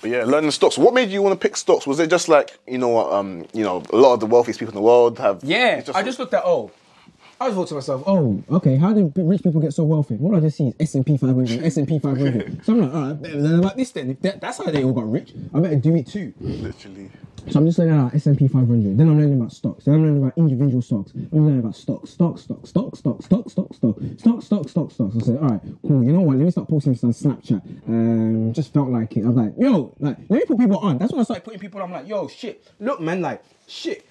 But yeah, learning stocks. What made you want to pick stocks? Was it just like you know, um, you know, a lot of the wealthiest people in the world have? Yeah, it's I just looked at oh. I just thought to myself, oh, okay, how do rich people get so wealthy? What I just see is S and P 500, S and P 500. So I'm like, all right, better than about this then. If that, that's how they all got rich. I better do it too. literally. So I'm just learning about S and P 500. Then I'm learning about stocks. Then I'm learning about individual stocks. I'm learning about stocks, stocks, stocks, stocks, stocks, stocks, stocks, stocks, stocks, stocks, stocks, stocks. I said, all right, cool. You know what? Let me start posting this on Snapchat. Um, just felt like it. I was like, yo, like, let me put people on. That's when I started putting people. on. I'm like, yo, shit. Look, man, like, shit.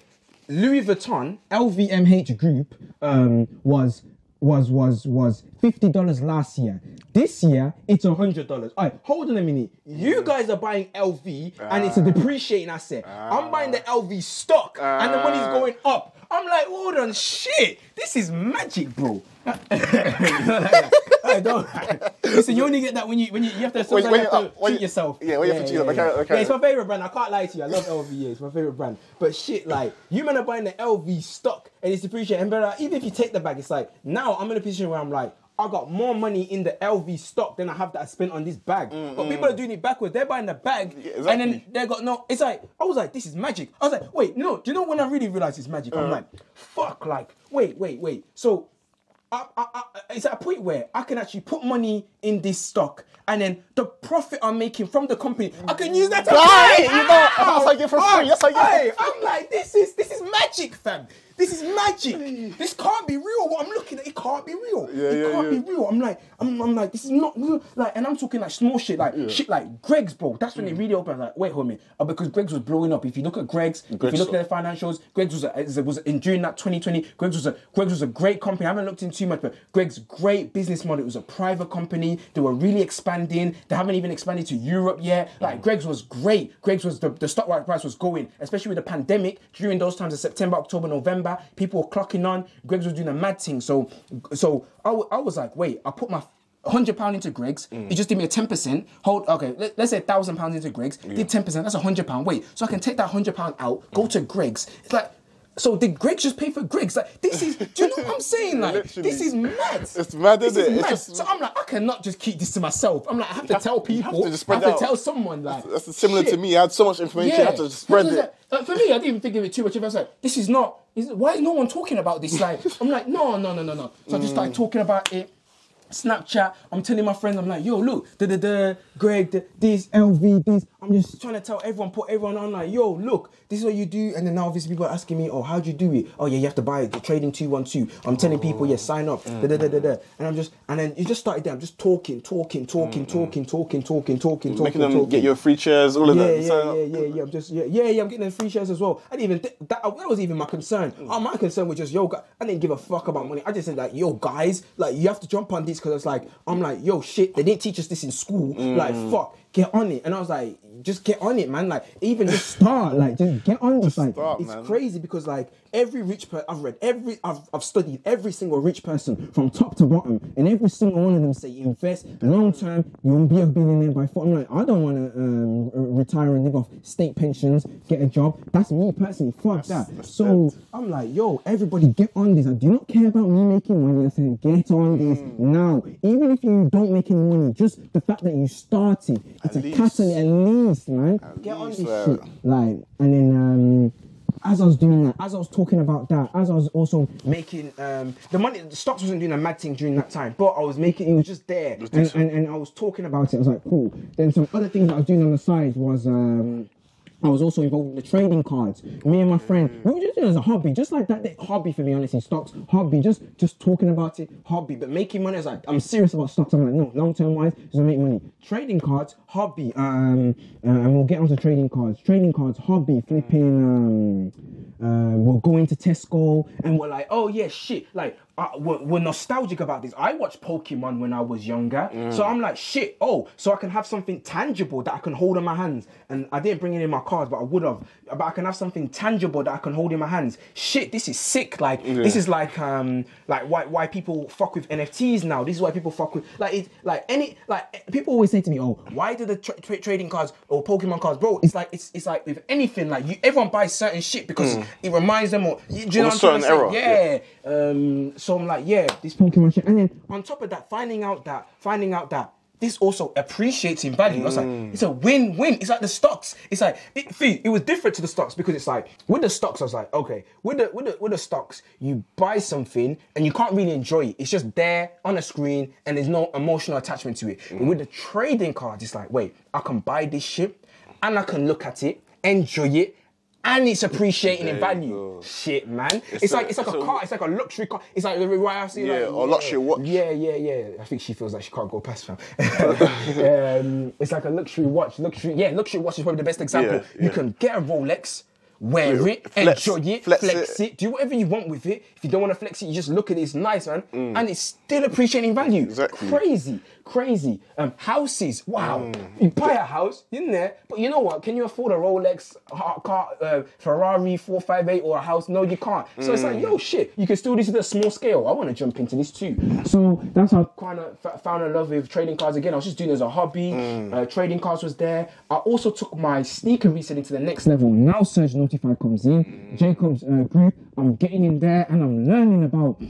Louis Vuitton LVMH group um, was was was was fifty dollars last year. This year it's a hundred dollars. Alright, hold on a minute. You mm. guys are buying LV and it's a ah. depreciating asset. I'm buying the LV stock and the money's ah. going up. I'm like, hold on, shit. This is magic, bro. I don't. Listen, you only get that when you when you, you have to sometimes when you you- have to uh, when treat you- yourself. yeah, when you have to treat yourself, okay, okay. Yeah, it's my favorite brand. I can't lie to you. I love LV. Yeah, it's my favorite brand. But shit, like you men are buying the LV stock and it's depreciating. And but like, even if you take the bag, it's like now I'm in a position where I'm like. I got more money in the LV stock than I have that I spent on this bag. Mm, but mm. people are doing it backwards. They're buying the bag and exactly. then they got no. It's like I was like, this is magic. I was like, wait, no. Do you know when I really realized it's magic? I'm uh. like, fuck, like, wait, wait, wait. So I, I, I, it's at a point where I can actually put money in this stock and then the profit I'm making from the company, I can use that to Right, buy. you know, that's how I get for free, that's how I get hey, I'm like, this is this is magic, fam. This is magic. This can't be real. What I'm looking at, it can't be real. Yeah, it yeah, can't yeah. be real. I'm like, I'm, I'm like, this is not real. Like, and I'm talking like small shit, like shit like Greggs, bro. That's when it Mm. really opened. Like, wait, minute, uh, because Greggs was blowing up. If you look at Greggs, if you Greggs look at their financials, Greggs was a, was in during that 2020. Greggs was a Greggs was a great company. I haven't looked in too much, but Greggs great business model. It was a private company. They were really expanding. They haven't even expanded to Europe yet. Like Greggs was great. Greggs was the, the stock price was going, especially with the pandemic during those times of September, October, November. People were clocking on. Greggs was doing a mad thing. So so I, I was like, wait, I put my hundred pound into Greggs. He mm. just did me a ten percent. Hold okay. Let, us say thousand pounds into Greggs. Did ten percent. That's a hundred pound. Wait, so I can take that hundred pound out, go mm. to Greggs. It's like. So did Greggs just pay for Greggs? Like this is, do you know what I'm saying? Like Literally. this is mad. It's mad, This isn't it? is It's mad. just- So I'm like, I cannot just keep this to myself. I'm like, I have to have- tell you have people. to just spread I have to out. tell someone. Like That's similar to me. I had so much information. I had to spread That's it. what I was like- like, for me, I didn't even think of it too much. I was like, this is not. Is, why is no one talking about this? Like, I'm like, no, no, no, no, no. So I just started talking about it. Snapchat. I'm telling my friends, I'm like, yo, look, da da da, Greg, da, this, LV, this. I'm just trying to tell everyone, put everyone on, like, yo, look, this is what you do. And then now obviously people are asking me, oh, how do you do it? Oh, yeah, you have to buy it, the trading 212. I'm telling people, yeah, sign up, da da da da da. And I'm just, and then you just started there, I'm just talking, talking, talking, talking, talking, talking, talking, talking. Making them get your free shares, all of that. Yeah, yeah, yeah, yeah. I'm just, yeah, yeah, yeah, I'm getting them free shares as well. I didn't even, that, that was even my concern. Mm. Oh, my concern was just, yo, I didn't give a fuck about money. I just said, like, yo, guys, like, you have to jump on this because it's like I'm like yo shit. They didn't teach us this in school. Like mm. fuck, get on it. And I was like, just get on it, man. Like even just start, like just get on this. Like start, it's man. crazy because like every rich person I've read, every I've, I've studied every single rich person from top to bottom, and every single one of them say invest long term. You'll be a billionaire by four. I'm like, I don't want to um, retire and live off state pensions, get a job. That's me personally. Fuck that. that's so I'm like, yo, everybody get on this. I do not care about me making money. I said, get on this Mm. now. Even if you don't make any money, just the fact that you started, it's a least. catalyst at least, man. get on this uh, shit. Like, and then um, as I was doing that, as I was talking about that, as I was also making um, the money, the stocks wasn't doing a mad thing during that time, but I was making it was just there, and, and, and I was talking about it. I was like, cool. Then some other things that I was doing on the side was. Um, I was also involved in the trading cards. Me and my friend, we were just doing it as a hobby, just like that. Hobby for me, honestly, stocks, hobby, just just talking about it, hobby. But making money, I was like, I'm serious about stocks. I'm like, no, long term wise, just make money. Trading cards, hobby, um, uh, and we'll get onto trading cards. Trading cards, hobby, flipping. Um, uh, we'll go into Tesco, and we're like, oh yeah, shit, like. Uh, we're, we're nostalgic about this. I watched Pokemon when I was younger, so I'm like, shit. Oh, so I can have something tangible that I can hold in my hands. And I didn't bring it in my cards, but I would have. But I can have something tangible that I can hold in my hands. Shit, this is sick. Like this is like um like why why people fuck with NFTs now. This is why people fuck with like it like any like people always say to me, oh, why do the tra- tra- trading cards or Pokemon cards, bro? It's like it's it's like with anything like you everyone buys certain shit because it reminds them or you, do you know Of what I'm trying to certain say? era, Yeah. Um. So I'm like, yeah, this Pokemon shit, and then on top of that, finding out that finding out that this also appreciates in value. I was Mm. like, it's a win-win. It's like the stocks. It's like it, it was different to the stocks because it's like with the stocks, I was like, okay, with the with the with the stocks, you buy something and you can't really enjoy it. It's just there on a screen and there's no emotional attachment to it. But with the trading cards, it's like, wait, I can buy this shit and I can look at it, enjoy it, and it's appreciating in value. go. Shit, man. It's, a- like it's like it's a a- car. It's like a luxury car. It's like the I see. Yeah, like, or luxury watch. Yeah, yeah, yeah. I think she feels like she can't go past fam. um, it's like a luxury watch. Luxury, yeah, luxury watch is probably the best example. Yeah, You can get a Rolex. Wear it, flex- enjoy it, flex flex, it. it. do whatever you want with it. If you don't want to flex it, you just look at it. It's nice, man, and it's still appreciating value. Mm. Exactly. Crazy, crazy. Um, houses, wow. Mm. You buy a house in there, but you know what? Can you afford a Rolex, a car, uh, Ferrari 458, or a house? No, you can't. So it's Mm. like, yo, shit. You can still do this at a small scale. I want to jump into this too. So that's how I kind of f- found in love with trading cards again. I was just doing it as a hobby. Uh, trading cards was there. I also took my sneaker reselling to the next level. Now Surge Notify comes in, Jacob's uh, group. I'm getting in there and I'm learning about.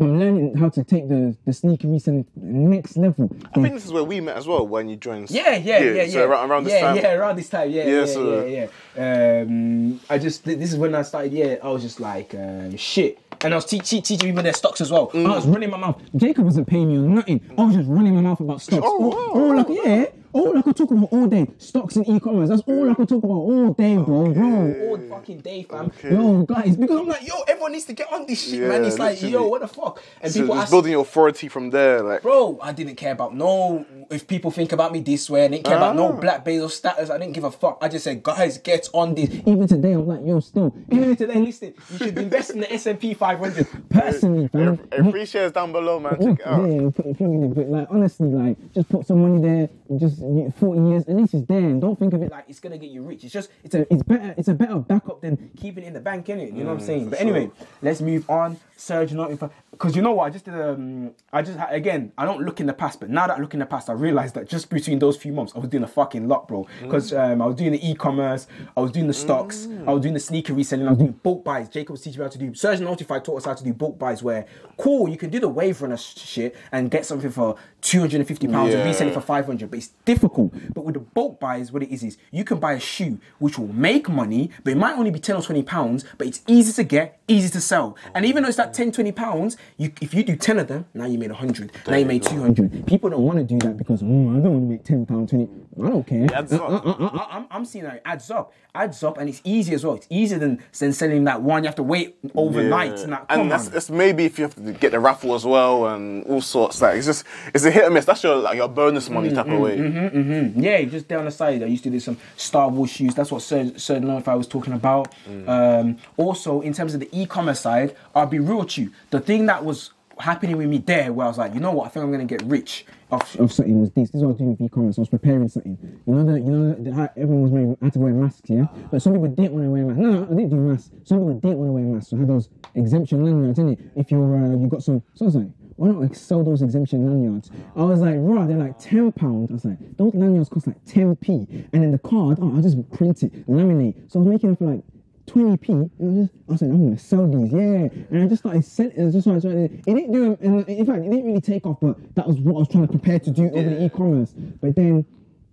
I'm learning how to take the the sneaker reselling next level. I think this is where we met as well when you joined. Yeah, yeah, yeah, yeah. So around, around this yeah, time. Yeah, around this time. Yeah, Yeah, yeah, so- yeah, yeah. Um, I just this is when I started. Yeah, I was just like um, shit, and I was te- te- teaching people their stocks as well. Mm. I was running my mouth. Jacob wasn't paying me on nothing. I was just running my mouth about stocks. Oh, all, wow. all could, yeah, all I could talk about all day. Stocks and e-commerce. That's all I could talk about all day, bro. Bro. All fucking day, fam. Yo, guys, because I'm like, yo, everyone needs to get on this shit, Yeah, man. It's like, yo, what the fuck? And So people just ask, building your authority from there, like. bro, I didn't care about no if people think about me this way. I didn't care about no Ah. black Bezos status. I didn't give a fuck. I just said, guys, get on this. even today, I'm like, yo, still. Even today, listen, you should invest in the S and P 500. Personally, fam. Hey, free shares down below, man. Check it out. Yeah, put, put it in, but like honestly, like just put some money there. And just yeah, forty years, at least it's there. And don't think of it like it's gonna get you rich. It's just it's a, it's better. It's a better backup than keeping it in the bank, innit? You know what I'm mm, saying? But sure. anyway, let's move on. Surge notify. Because you know what? I just did, um, I just, again, I don't look in the past, but now that I look in the past, I realized that just between those few months, I was doing a fucking lot, bro. Because um, I was doing the e commerce, I was doing the stocks, I was doing the sneaker reselling, I was doing bulk buys. Jacob was teaching me how to do, Surge Notify taught us how to do bulk buys where, cool, you can do the wave runner shit and get something for 250 pounds and Yeah. resell it for 500, but it's difficult. But with the bulk buys, what it is is you can buy a shoe which will make money, but it might only be 10 or 20 pounds, but it's easy to get, easy to sell. And even though it's that 10, 20 pounds, you if you do 10 of them, now you made 100, now you made 200. people don't want to do that because oh, I don't want to make ten pound twenty. I don't care. adds Uh, up. uh, uh, I- I'm, I'm seeing that it adds up, adds up, and it's easy as well. It's easier than, than selling that one you have to wait overnight. Yeah. And, that, come and that's, on. that's maybe if you have to get the raffle as well and all sorts. Like it's just it's a hit or miss. That's your like your bonus money Mm, type of way. Mhm mhm. Yeah, just down the side. I used to do some Star Wars shoes. That's what Sir, Sir Notify was talking about. Mm. Um, also, in terms of the e-commerce side, I'll be real you. The thing that was happening with me there, where I was like, you know what, I think I'm gonna get rich. Off, of something was this. This is what I was doing with e-commerce. I was preparing something. You know that you know that how everyone was wearing had to wear masks, yeah. But some people didn't want to wear masks. No, no, I didn't do masks. Some people didn't want to wear masks. So I had those exemption lanyards, innit? If you're uh, you got some, so I was like, why not like, sell those exemption lanyards? I was like, right, they're like ten pounds. I was like, those lanyards cost like ten p, and then the card, oh, I'll just print it, laminate. So I was making it for like. 20p, and I, just, I was like, I'm gonna sell these, yeah. And I just started selling, it just started, it didn't do, and in fact, it didn't really take off, but that was what I was trying to prepare to do over the e-commerce. But then,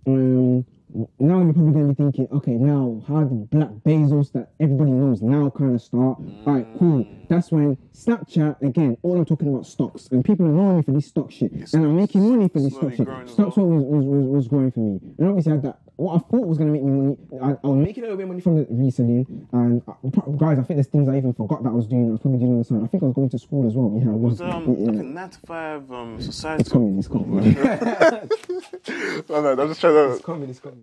um, now you're probably gonna be thinking, okay, now how did Black Bezos that everybody knows now kind of start? All right, cool. That's when Snapchat again. All I'm talking about stocks, and people are knowing me for this stock shit, and I'm making money for this stock shit. Stocks well. was, was, was, was growing for me, and obviously I had that. What I thought was gonna make me money, I, I was making a little bit of money from the reselling, and uh, pro- guys, I think there's things I even forgot that I was doing. I was probably doing on the side. I think I was going to school as well. Yeah, I was. Um, yeah. like a nine to five um, society. It's coming. It's coming. Oh, no, I'm just trying to. coming, it's coming.